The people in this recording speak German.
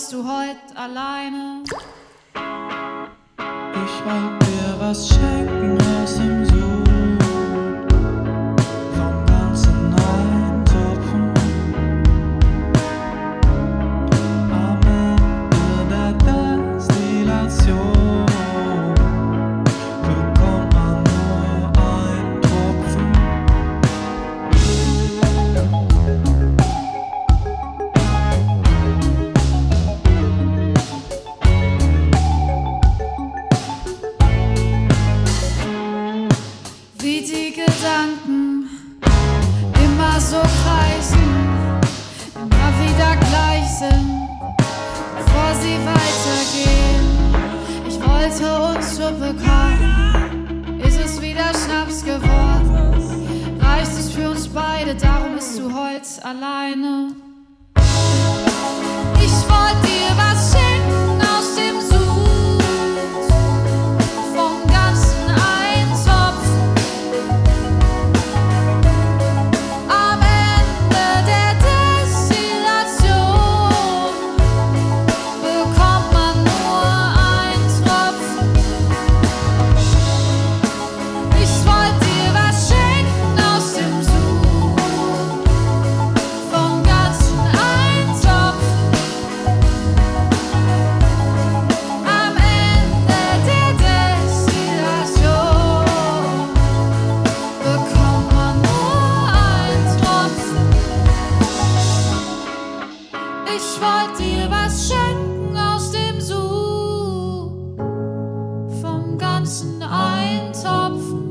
bist du heute alleine. Ich wollte dir was schenken aus dem Sohn. Wie die Gedanken immer so kreisen, immer wieder gleich sind, bevor sie weitergehen. Ich wollte uns so bekommen, ist es wieder Schnaps geworden. Reicht es für uns beide, darum bist du heute alleine. Ich wollte dir was schenken Ich wollte dir was schenken aus dem Such vom ganzen Eintopfen.